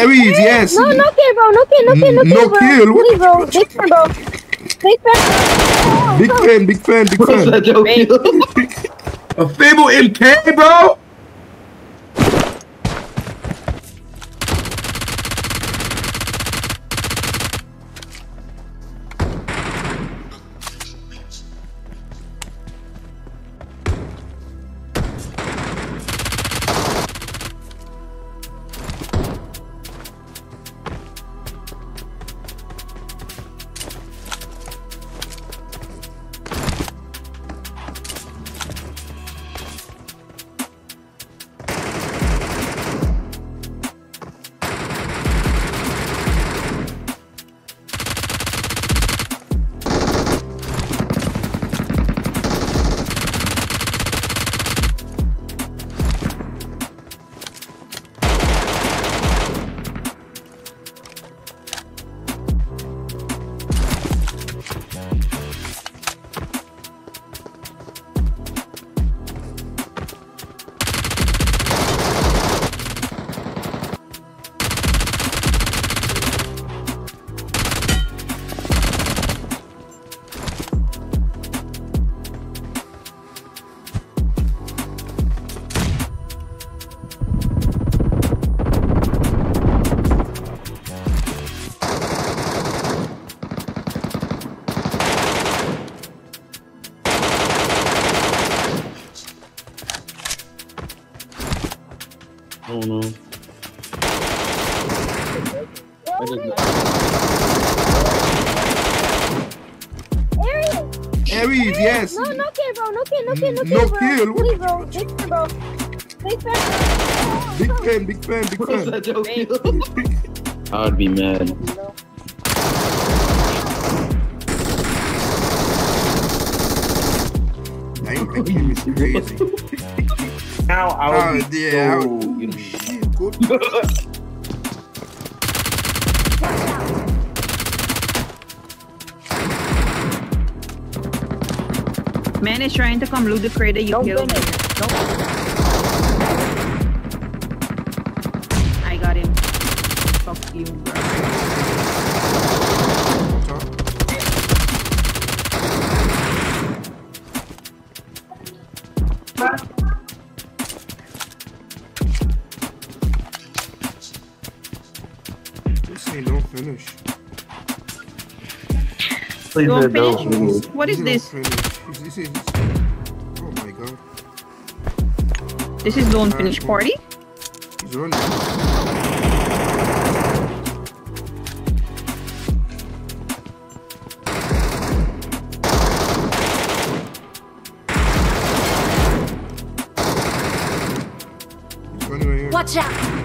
Aries, yes. No, no kill, bro. No kill, no kill, no mm, No kill, bro. kill, what? Please, bro. Big fan, bro. Big fan. Big fan, big fan, big What's fan. that joke? A Fable MK, bro. Oh no. Aries. Aries, yes. No, no kill, bro. No kill, no kill, no No kill, bro. kill. Please, bro. Big fan, bro. Big fan. Big fan, big fan, big What's fan. that joke? I would be mad. Damn, that game is crazy. Now I Oh, be yeah. so- Oh, shit, good. Man is trying to come loot the crate that you Don't killed. finish. Don't This ain't no finish. Please Don't don't finish. What is this? This is. Oh my god. This is don't uh, finish party. He's running. He's running right here. Watch out!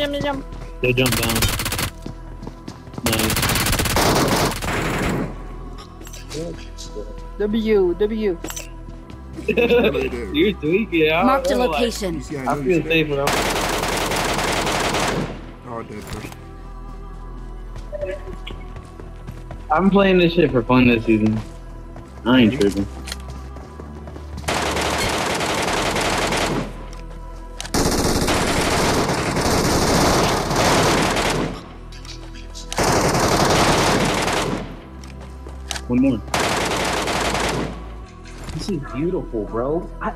Jump, jump. They jump down. Nice. W, W. You're tweaking. I Marked a don't like- location. see, I I know feel safe when I'm. Oh, dead, bro. I'm playing this shit for fun this season. I ain't tripping. One more. This is beautiful, bro. I,